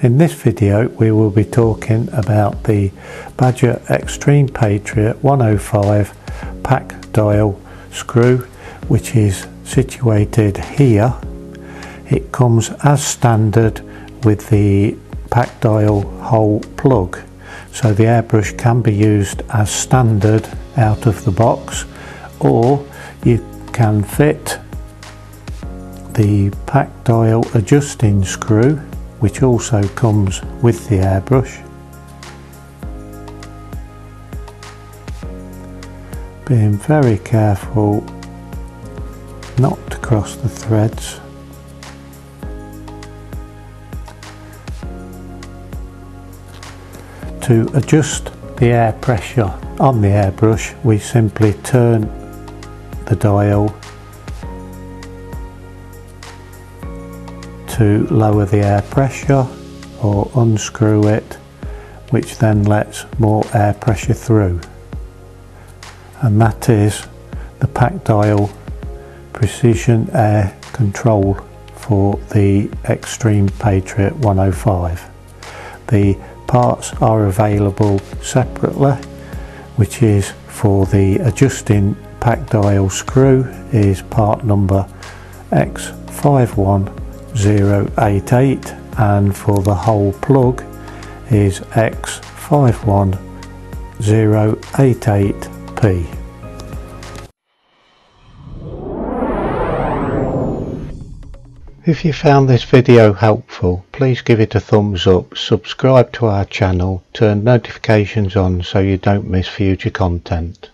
In this video we will be talking about the Badger Xtreme Patriot 105 PAC dial screw which is situated here. It comes as standard with the PAC dial hole plug so the airbrush can be used as standard out of the box or you can fit the pack dial adjusting screw which also comes with the airbrush. Being very careful not to cross the threads. To adjust the air pressure on the airbrush we simply turn the dial to lower the air pressure or unscrew it which then lets more air pressure through. And that is the PAC dial precision air control for the Xtreme Patriot 105 the parts are available separately which is for the adjusting PAC dial screw is part number X51 088 and for the hole plug is X51088P. If you found this video helpful, please give it a thumbs up, subscribe to our channel, turn notifications on so you don't miss future content.